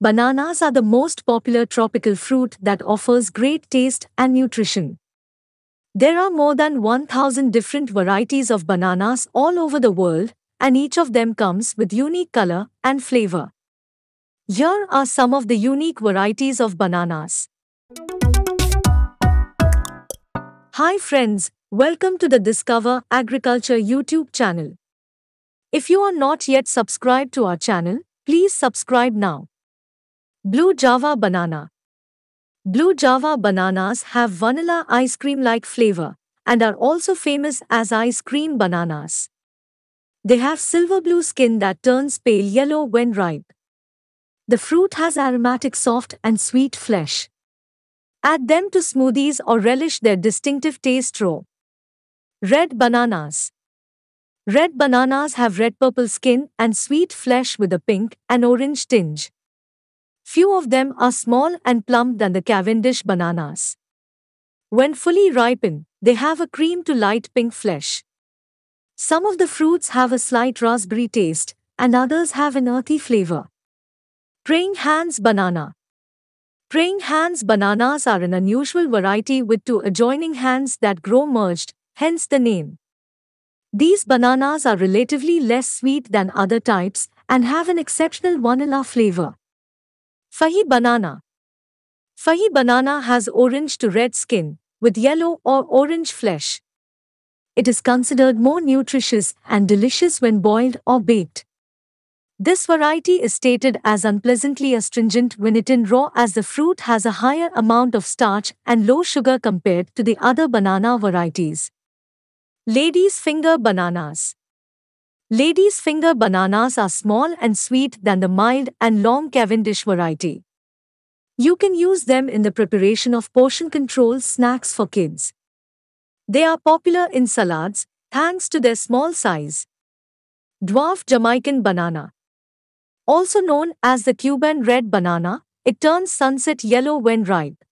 Bananas are the most popular tropical fruit that offers great taste and nutrition. There are more than 1000 different varieties of bananas all over the world, and each of them comes with unique color and flavor. Here are some of the unique varieties of bananas. Hi friends, welcome to the Discover Agriculture YouTube channel. If you are not yet subscribed to our channel, please subscribe now. Blue Java Banana Blue Java bananas have vanilla ice cream-like flavor and are also famous as ice cream bananas. They have silver blue skin that turns pale yellow when ripe. The fruit has aromatic soft and sweet flesh. Add them to smoothies or relish their distinctive taste raw. Red bananas. Red bananas have red-purple skin and sweet flesh with a pink and orange tinge. Few of them are small and plump than the Cavendish bananas. When fully ripened, they have a cream to light pink flesh. Some of the fruits have a slight raspberry taste, and others have an earthy flavor. Praying Hands Banana Praying Hands bananas are an unusual variety with two adjoining hands that grow merged, hence the name. These bananas are relatively less sweet than other types and have an exceptional vanilla flavor. Fehi banana. Fehi banana has orange to red skin, with yellow or orange flesh. It is considered more nutritious and delicious when boiled or baked. This variety is stated as unpleasantly astringent when eaten raw as the fruit has a higher amount of starch and low sugar compared to the other banana varieties. Lady's finger bananas. Lady's finger bananas are small and sweet than the mild and long Cavendish variety. You can use them in the preparation of portion control snacks for kids. They are popular in salads, thanks to their small size. Dwarf Jamaican banana. Also known as the Cuban red banana, it turns sunset yellow when ripe.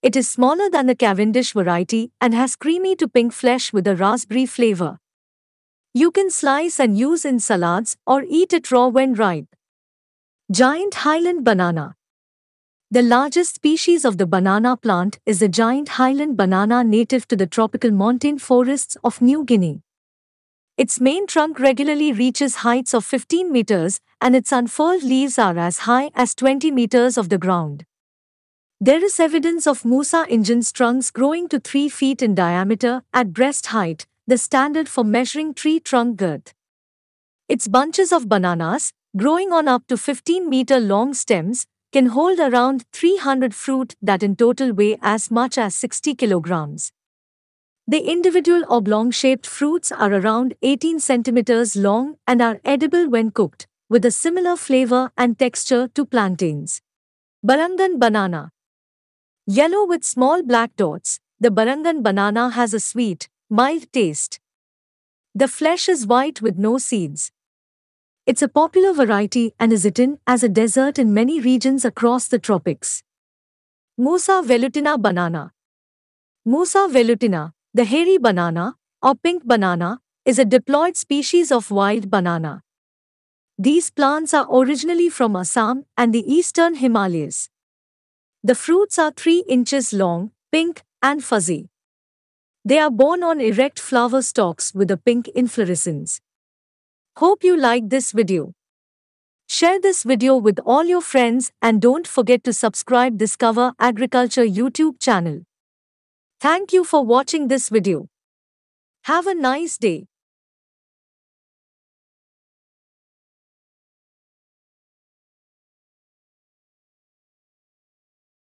It is smaller than the Cavendish variety and has creamy to pink flesh with a raspberry flavor. You can slice and use in salads or eat it raw when ripe. Giant Highland Banana The largest species of the banana plant is the giant highland banana native to the tropical montane forests of New Guinea. Its main trunk regularly reaches heights of 15 meters and its unfurled leaves are as high as 20 meters of the ground. There is evidence of Musa ingens trunks growing to 3 feet in diameter at breast height, the standard for measuring tree trunk girth. Its bunches of bananas, growing on up to 15 meter long stems, can hold around 300 fruit that in total weigh as much as 60 kilograms. The individual oblong-shaped fruits are around 18 centimeters long and are edible when cooked, with a similar flavor and texture to plantains. Barangan banana. Yellow with small black dots, the Barangan banana has a sweet, mild taste. The flesh is white with no seeds. It's a popular variety and is eaten as a dessert in many regions across the tropics. Musa velutina banana. Musa velutina, the hairy banana, or pink banana, is a diploid species of wild banana. These plants are originally from Assam and the eastern Himalayas. The fruits are 3 inches long, pink, and fuzzy. They are borne on erect flower stalks with a pink inflorescence. Hope you liked this video. Share this video with all your friends and don't forget to subscribe Discover Agriculture YouTube channel. Thank you for watching this video. Have a nice day.